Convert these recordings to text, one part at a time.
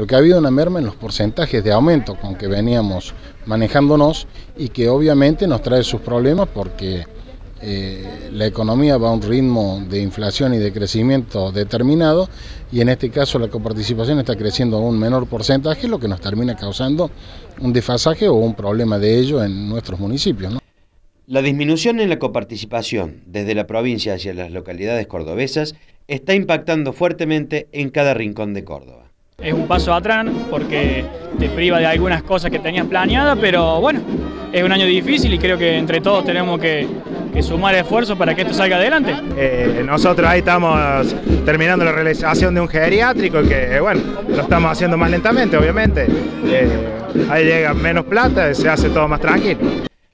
Lo que ha habido una merma en los porcentajes de aumento con que veníamos manejándonos y que obviamente nos trae sus problemas porque eh, la economía va a un ritmo de inflación y de crecimiento determinado y en este caso la coparticipación está creciendo a un menor porcentaje, lo que nos termina causando un desfasaje o un problema de ello en nuestros municipios. La disminución en la coparticipación desde la provincia hacia las localidades cordobesas está impactando fuertemente en cada rincón de Córdoba. Es un paso atrás porque te priva de algunas cosas que tenías planeadas, pero bueno, es un año difícil y creo que entre todos tenemos que, sumar esfuerzos para que esto salga adelante. Eh, nosotros ahí estamos terminando la realización de un geriátrico que, bueno, lo estamos haciendo más lentamente, obviamente. Eh, ahí llega menos plata, y se hace todo más tranquilo.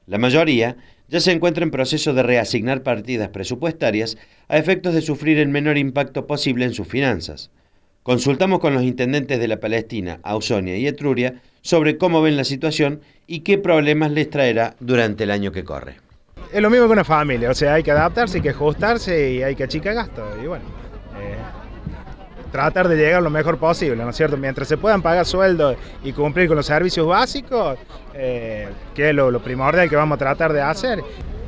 La mayoría ya se encuentra en proceso de reasignar partidas presupuestarias a efectos de sufrir el menor impacto posible en sus finanzas. Consultamos con los intendentes de la Palestina, Ausonia y Etruria sobre cómo ven la situación y qué problemas les traerá durante el año que corre. Es lo mismo que una familia, o sea, hay que adaptarse, hay que ajustarse y hay que achicar gastos. Y bueno, eh, tratar de llegar lo mejor posible, ¿no es cierto? Mientras se puedan pagar sueldos y cumplir con los servicios básicos, eh, que es lo, primordial que vamos a tratar de hacer.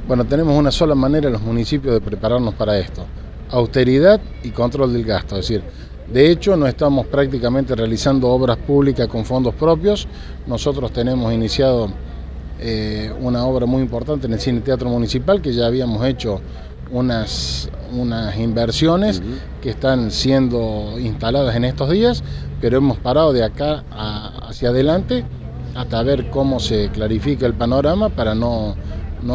Bueno, tenemos una sola manera en los municipios de prepararnos para esto, austeridad y control del gasto, es decir, de hecho, no estamos prácticamente realizando obras públicas con fondos propios. Nosotros tenemos iniciado eh, una obra muy importante en el Cine Teatro Municipal, que ya habíamos hecho unas, unas inversiones que están siendo instaladas en estos días, pero hemos parado de acá hacia adelante hasta ver cómo se clarifica el panorama para no,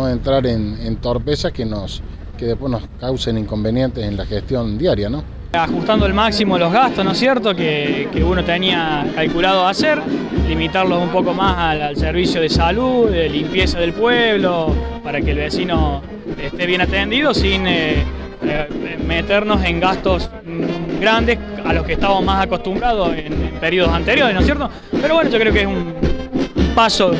entrar en, torpezas que, nos, que después nos causen inconvenientes en la gestión diaria. ¿no? Ajustando al máximo los gastos, ¿no es cierto?, que, uno tenía calculado hacer, limitarlos un poco más al, servicio de salud, de limpieza del pueblo, para que el vecino esté bien atendido sin eh, eh, meternos en gastos mm, grandes a los que estábamos más acostumbrados en, periodos anteriores, ¿no es cierto? Pero bueno, yo creo que es un paso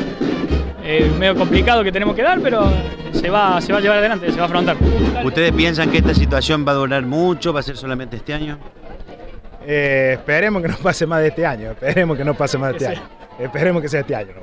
eh, medio complicado que tenemos que dar, pero se va, se va a llevar adelante, se va a afrontar. ¿Ustedes piensan que esta situación va a durar mucho? ¿Va a ser solamente este año? Eh, esperemos que no pase más de este año, esperemos que no pase más de este año. Esperemos que sea este año.